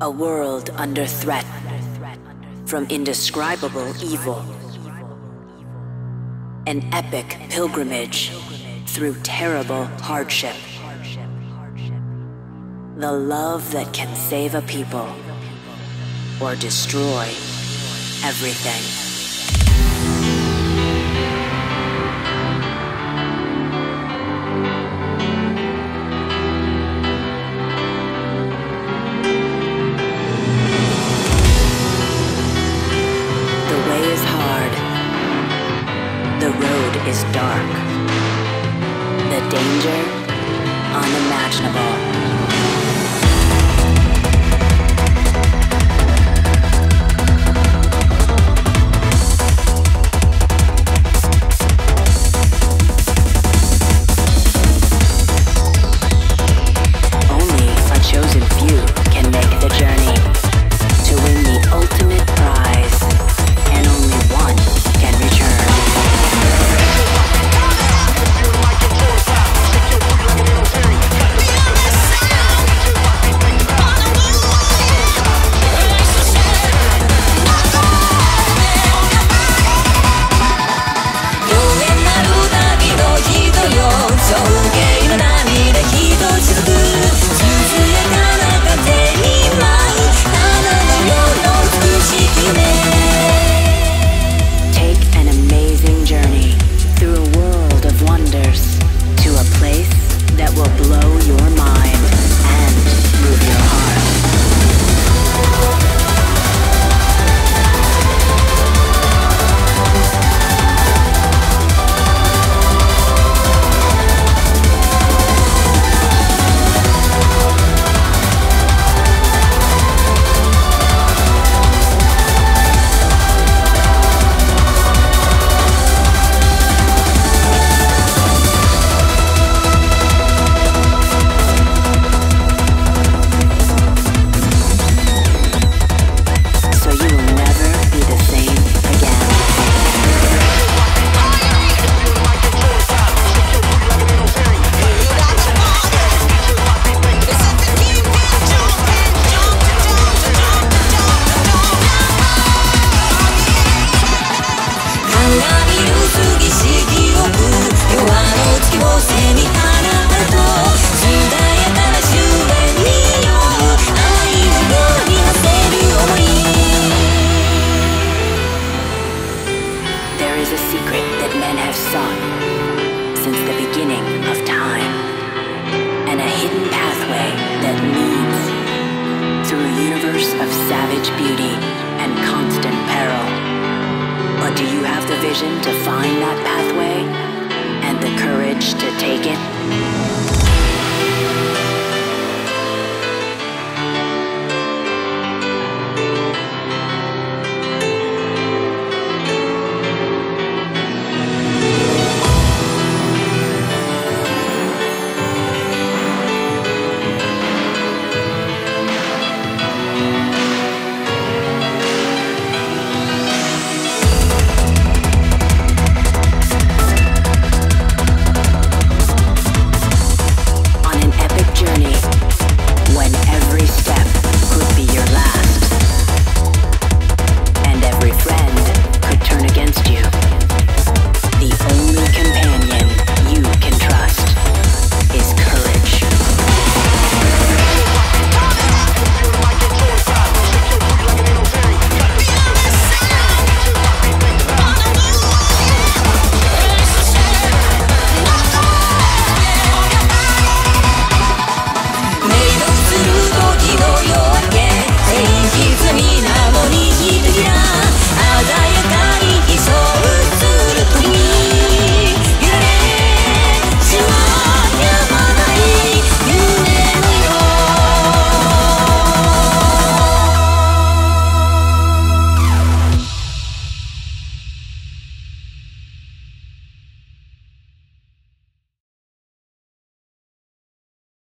A world under threat from indescribable evil. An epic pilgrimage through terrible hardship. The love that can save a people or destroy everything. danger unimaginable. The beginning of time, and a hidden pathway that leads through a universe of savage beauty and constant peril. But do you have the vision to find that pathway and the courage to take it?